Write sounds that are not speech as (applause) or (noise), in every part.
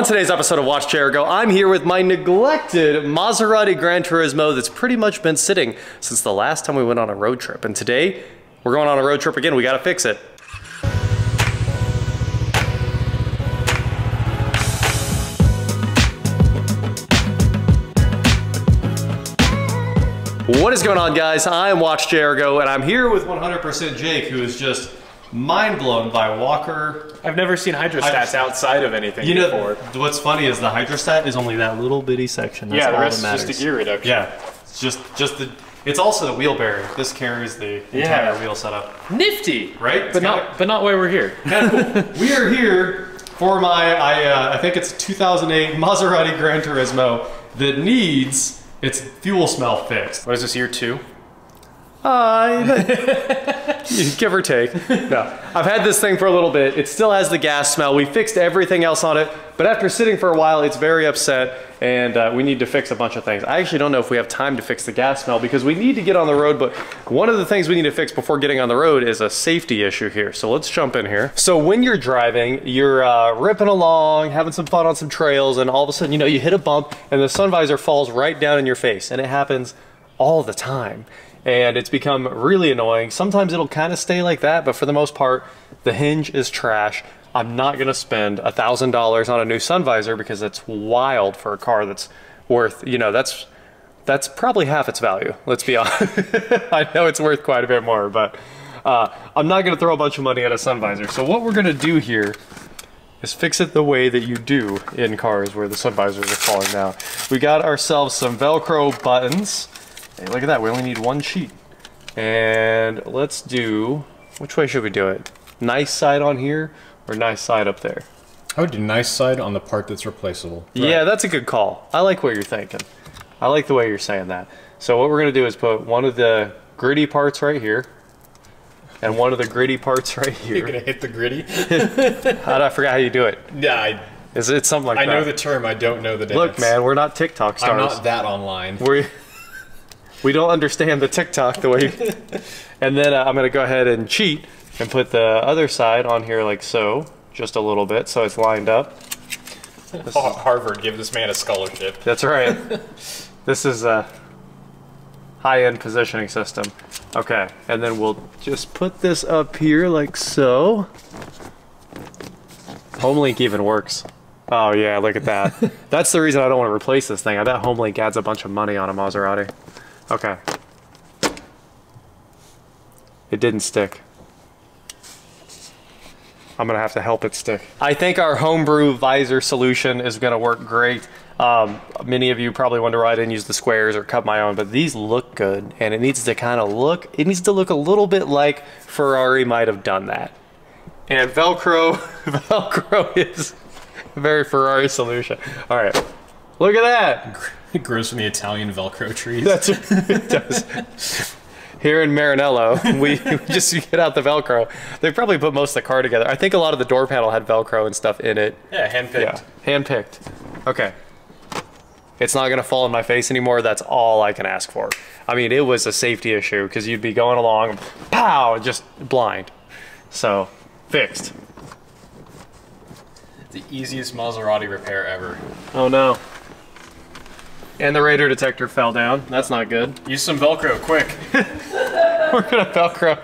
On today's episode of WatchJRGo, I'm here with my neglected Maserati Gran Turismo that's pretty much been sitting since the last time we went on a road trip. And today, we're going on a road trip again. We gotta fix it. What is going on, guys? I am WatchJRGo, and I'm here with 100% Jake, who is just mind blown by Walker I've never seen hydrostats outside of anything You know, before. what's funny is the hydrostat is only that little bitty section. That's Yeah, the rest is just a gear reduction. Yeah, it's just just the. It's also the wheel bearing. This carries the Yeah. entire wheel setup, Nifty, right? It's but not but not why we're here. we are here for my. I uh, I think it's 2008 Maserati Gran Turismo that needs its fuel smell fixed. what is this year two? Uh, (laughs) (laughs) give or take. No, I've had this thing for a little bit. It still has the gas smell. We fixed everything else on it, but after sitting for a while, it's very upset, and uh, we need to fix a bunch of things. I actually don't know if we have time to fix the gas smell because we need to get on the road. But one of the things we need to fix before getting on the road is a safety issue here. So let's jump in here. So when you're driving, you're uh, ripping along, having some fun on some trails, and all of a sudden, you know, you hit a bump, and the sun visor falls right down in your face, and it happens all the time and it's become really annoying. Sometimes it'll kind of stay like that, but for the most part, the hinge is trash. I'm not gonna spend a thousand dollars on a new sun visor because it's wild for a car that's worth, you know, that's that's probably half its value. Let's be (laughs) honest. I know it's worth quite a bit more, but uh, I'm not gonna throw a bunch of money at a sun visor. So what we're gonna do here is fix it the way that you do in cars where the sun visors are falling down. We got ourselves some Velcro buttons. Look at that, we only need one sheet. And let's do, which way should we do it? Nice side on here or nice side up there? I would do nice side on the part that's replaceable. Yeah, that's a good call. I like what you're thinking. I like the way you're saying that. So what we're gonna do is put one of the gritty parts right here and one of the gritty parts right (laughs) here. You're gonna hit the gritty? (laughs) How do I forget how you do it? yeah, I, Is it something like I that? I know the term. I don't know the dance. Look, man, we're not TikTok stars. I'm not that online. we (laughs) we don't understand the TikTok the way. (laughs) and then uh, I'm gonna go ahead and cheat and put the other side on here like so, just a little bit, so it's lined up. Ha- Harvard give this man a scholarship. That's right. this is a high-end positioning system. Okay, and then we'll just put this up here like so. Homelink even works. Oh yeah, look at that. That's the reason I don't want to replace this thing. I bet Homelink adds a bunch of money on a Maserati. Okay. It didn't stick. I'm gonna have to help it stick. I think our homebrew visor solution is gonna work great. Um, many of you probably wonder why I didn't use the squares or cut my own, but these look good, and it needs to kind of look. It needs to look a little bit like Ferrari might have done that. And Velcro, (laughs) Velcro is a very Ferrari solution. All right, look at that. (laughs) It grows from the Italian Velcro trees. That's it does. Here in Maranello, we, (laughs) we just get out the Velcro. They probably put most of the car together. I think a lot of the door panel had Velcro and stuff in it. Yeah, handpicked. Yeah, hand-picked. Okay. It's not gonna fall in my face anymore. That's all I can ask for. I mean, it was a safety issue because you'd be going along, pow, just blind. So, fixed. the easiest Maserati repair ever. Oh no. And the radar detector fell down. That's not good. Use some Velcro, quick. (laughs) We're gonna Velcro.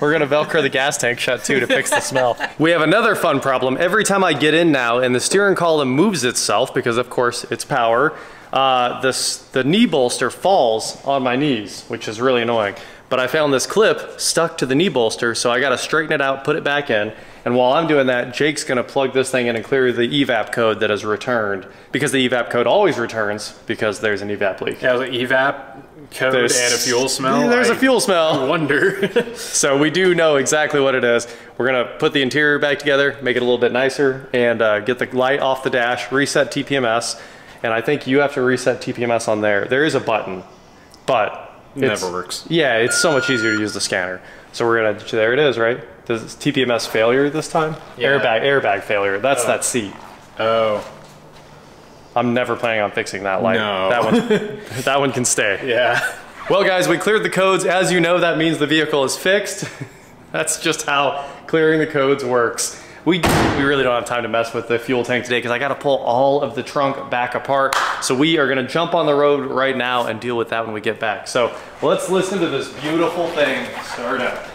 We're gonna Velcro the gas tank shut too to fix the smell. We have another fun problem. Every time I get in now and the steering column moves itself, because of course it's power, uh, this, the knee bolster falls on my knees, which is really annoying. But I found this clip stuck to the knee bolster, so I gotta straighten it out, put it back in, and while I'm doing that, Jake's gonna plug this thing in and clear the evap code that is returned, because the evap code always returns because there's an evap leak. Yeah, like evap code There's- and a fuel smell. There's a I fuel smell. (laughs) Wonder. (laughs) So we do know exactly what it is. We're gonna put the interior back together, make it a little bit nicer, and uh, get the light off the dash, reset TPMS, and I think you have to reset TPMS on there. There is a button, but Never works. Yeah, it's so much easier to use the scanner. So we're gonna, there it is, right? Does TPMS failure this time? Yeah. Airbag, airbag failure. That's oh. that seat. Oh, I'm never planning on fixing that light. No. That one, (laughs) that one can stay. yeah. Well, guys, we cleared the codes. As you know, that means the vehicle is fixed. (laughs) That's just how clearing the codes works. We we really don't have time to mess with the fuel tank today because I got to pull all of the trunk back apart. So we are gonna jump on the road right now and deal with that when we get back. So let's listen to this beautiful thing start up.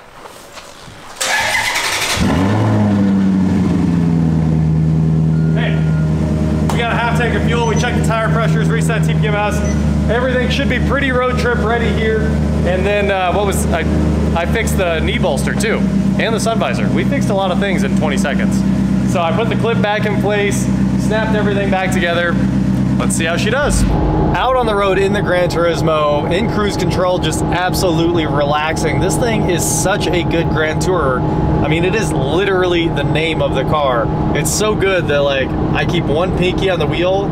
Hey, tank of fuel. We checked the tire pressures, reset TPMS. Everything should be pretty road trip ready here. And then uh, what was, I, I fixed the knee bolster too, and the sun visor. We fixed a lot of things in 20 seconds. So I put the clip back in place, snapped everything back together. Let's see how she does. Out on the road in the Gran Turismo, in cruise control, just absolutely relaxing. This thing is such a good Grand Tourer. I mean, it is literally the name of the car. It's so good that like, I keep one pinky on the wheel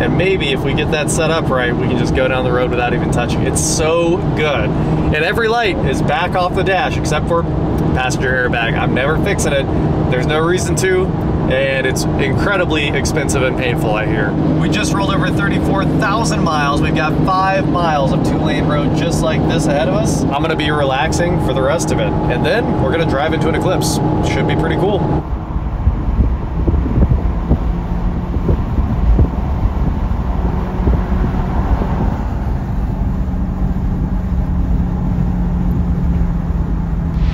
and maybe if we get that set up right, we can just go down the road without even touching it. It's so good. And every light is back off the dash except for passenger airbag. I'm never fixing it. There's no reason to and it's incredibly expensive and painful, I hear. We just rolled over 34,000 miles. We've got five miles of two-lane road just like this ahead of us. I'm gonna be relaxing for the rest of it. And then we're gonna drive into an eclipse. Should be pretty cool.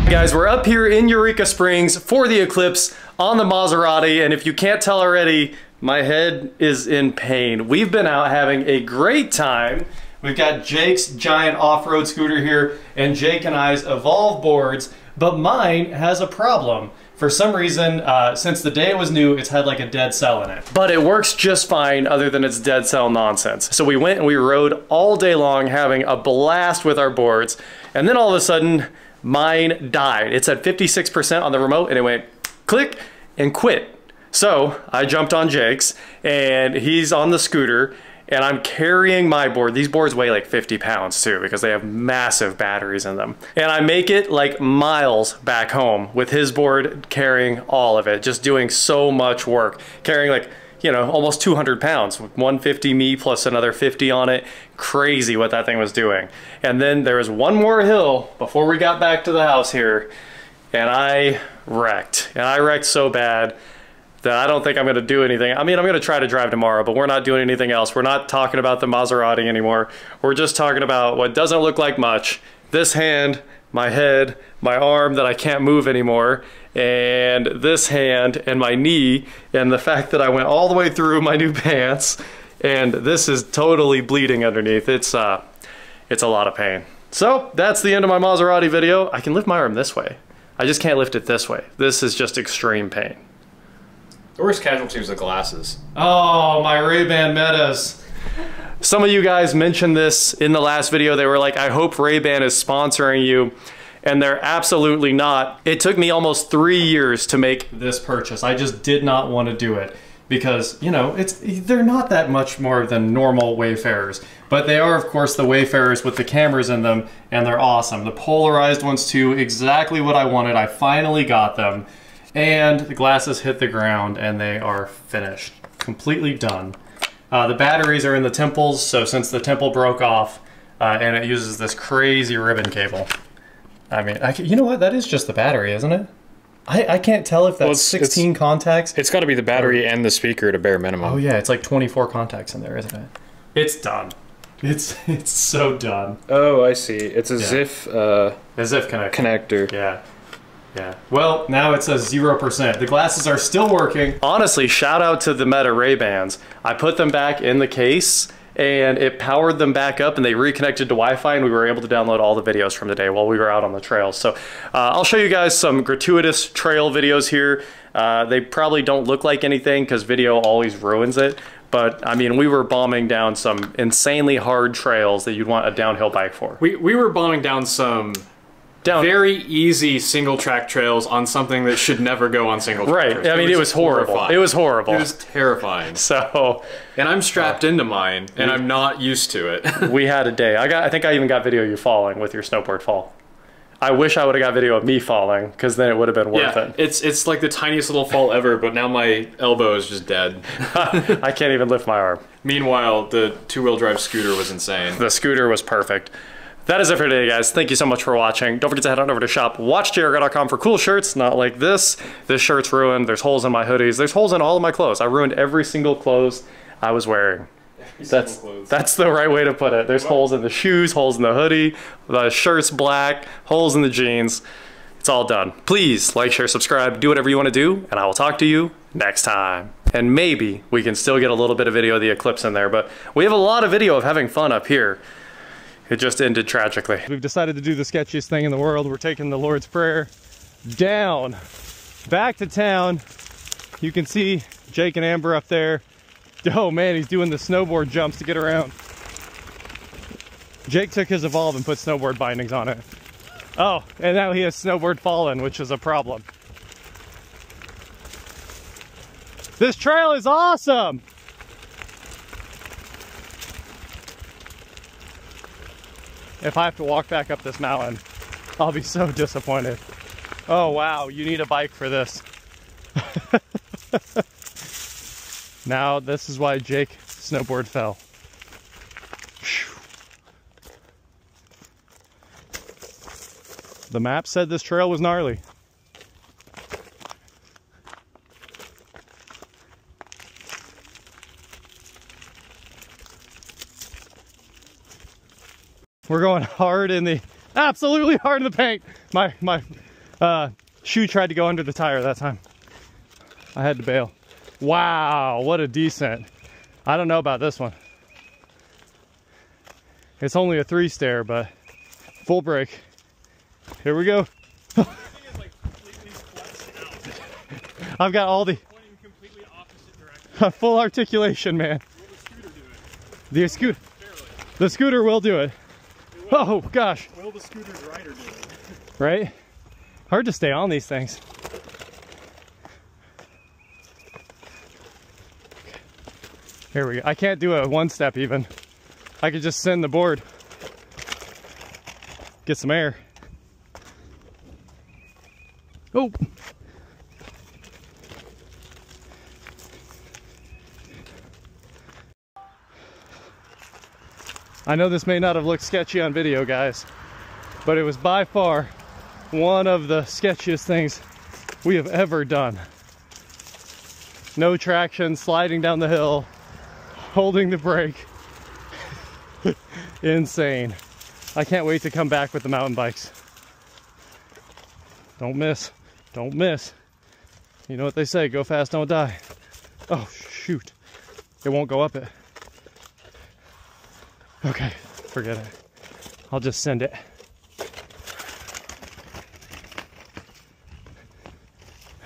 Guys, we're up here in Eureka Springs for the eclipse on the Maserati, and if you can't tell already, my head is in pain. We've been out having a great time. We've got Jake's giant off-road scooter here, and Jake and I's Evolve boards, but mine has a problem. For some reason, uh, since the day it was new, it's had like a dead cell in it. But it works just fine other than its dead cell nonsense. So we went and we rode all day long having a blast with our boards, and then all of a sudden, mine died. It said 56% on the remote and it went click and quit. So I jumped on Jake's and he's on the scooter and I'm carrying my board. These boards weigh like 50 pounds too because they have massive batteries in them. And I make it like miles back home with his board carrying all of it, just doing so much work, carrying like you know, almost 200 pounds, 150 me plus another 50 on it. Crazy what that thing was doing. And then there was one more hill before we got back to the house here, and I wrecked. And I wrecked so bad that I don't think I'm gonna do anything. I mean, I'm gonna try to drive tomorrow, but we're not doing anything else. We're not talking about the Maserati anymore. We're just talking about what doesn't look like much. This hand, my head, my arm that I can't move anymore, and this hand and my knee, and the fact that I went all the way through my new (laughs) pants, and this is totally bleeding underneath. It's, uh, it's a lot of pain. So that's the end of my Maserati video. I can lift my arm this way. I just can't lift it this way. This is just extreme pain. The worst casualty was the glasses. Oh, my Ray-Ban Metas. Some of you guys mentioned this in the last video. They were like, I hope Ray-Ban is sponsoring you. And they're absolutely not. It took me almost three years to make this purchase. I just did not want to do it because, you know, it's they're not that much more than normal Wayfarers. But they are, of course, the Wayfarers with the cameras in them, and they're awesome. The polarized ones, too, exactly what I wanted. I finally got them. And the glasses hit the ground, and they are finished. Completely done. Uh, the batteries are in the temples, so since the temple broke off, uh, and it uses this crazy ribbon cable. I mean, I you know what? That is just the battery, isn't it? I, I can't tell if that's Well, it's- 16 contacts. It's got to be the battery and the speaker to bare minimum. Oh yeah, it's like 24 contacts in there, isn't it? It's done. It's (laughs) it's so done. Oh, I see. It's a Yeah. ZIF uh, As if connect. connector. Yeah. Yeah. Well, now it says 0%. The glasses are still working. Honestly, shout out to the Meta Ray-Bans. I put them back in the case and it powered them back up and they reconnected to Wi-Fi and we were able to download all the videos from the day while we were out on the trails. So uh, I'll show you guys some gratuitous trail videos here. Uh, they probably don't look like anything because video always ruins it. But I mean, we were bombing down some insanely hard trails that you'd want a downhill bike for. We, we were bombing down some Down, very easy single track trails on something that should never go on single track right. trails. I mean, it was horrible. horrifying. It was horrible. It was terrifying. (laughs) so And I'm strapped into mine, and I'm not used to it. (laughs) we had a day. I got. I think I even got video of you falling with your snowboard fall. I wish I would have got video of me falling because then it would have been worth yeah, it. it's it's like the tiniest little fall ever, but now my elbow is just dead. (laughs) I can't even lift my arm. Meanwhile, the two-wheel drive scooter was insane. The scooter was perfect. That is it for today, guys. Thank you so much for watching. Don't forget to head on over to shop watchjrgo.com for cool shirts, not like this. This shirt's ruined. There's holes in my hoodies. There's holes in all of my clothes. I ruined every single clothes I was wearing. That's that's the right way to put it. There's holes in the shoes, holes in the hoodie, the shirt's black, holes in the jeans. It's all done. Please like, share, subscribe, do whatever you want to do, and I will talk to you next time. And maybe we can still get a little bit of video of the eclipse in there, but we have a lot of video of having fun up here. It just ended tragically. We've decided to do the sketchiest thing in the world. We're taking the Lord's Prayer down, back to town. You can see Jake and Amber up there. Oh man, he's doing the snowboard jumps to get around. Jake took his Evolve and put snowboard bindings on it. Oh, and now he has snowboard fallen, which is a problem. This trail is awesome! If I have to walk back up this mountain, I'll be so disappointed. Oh wow, you need a bike for this. (laughs) now this is why Jake snowboard fell. The map said this trail was gnarly. We're going hard in the, absolutely hard in the paint. My, my uh, shoe tried to go under the tire that time. I had to bail. Wow, what a descent. I don't know about this one. It's only a three stair, but full break. Here we go. (laughs) I've got all the (laughs) full articulation, man. The scooter, the scooter will do it. Oh gosh. Will the scooter's rider do it? Right? Hard to stay on these things. Here we go. I can't do a one step even. I could just send the board. Get some air. Oh. I know this may not have looked sketchy on video, guys, but it was by far one of the sketchiest things we have ever done. No traction, sliding down the hill, holding the brake. (laughs) Insane. I can't wait to come back with the mountain bikes. Don't miss. Don't miss. You know what they say, go fast, don't die. Oh, shoot. It won't go up it. Okay, forget it. I'll just send it.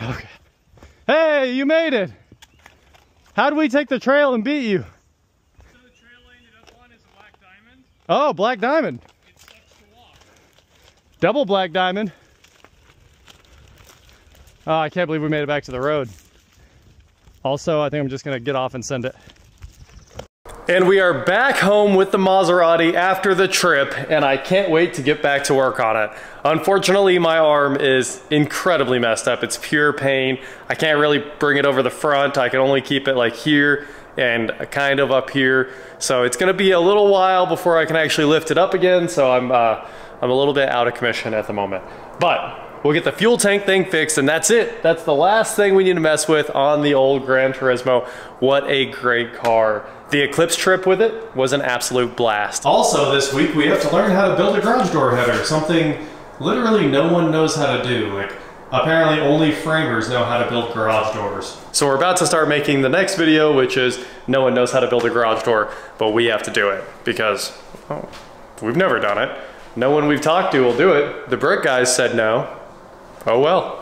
Okay. Hey, you made it! How did we take the trail and beat you? So the trail I ended up on is a black diamond. Oh, black diamond. It sucks to walk. Double black diamond. Oh, I can't believe we made it back to the road. Also, I think I'm just gonna get off and send it. And we are back home with the Maserati after the trip, and I can't wait to get back to work on it. Unfortunately, my arm is incredibly messed up. It's pure pain. I can't really bring it over the front. I can only keep it like here and kind of up here. So it's gonna be a little while before I can actually lift it up again. So I'm, uh, I'm a little bit out of commission at the moment. But We'll get the fuel tank thing fixed and that's it. That's the last thing we need to mess with on the old Gran Turismo. What a great car. The Eclipse trip with it was an absolute blast. Also this week we have to learn how to build a garage door header, something literally no one knows how to do. Like apparently only framers know how to build garage doors. So we're about to start making the next video, which is no one knows how to build a garage door, but we have to do it because oh, we've never done it. No one we've talked to will do it. The brick guys said no. Oh well.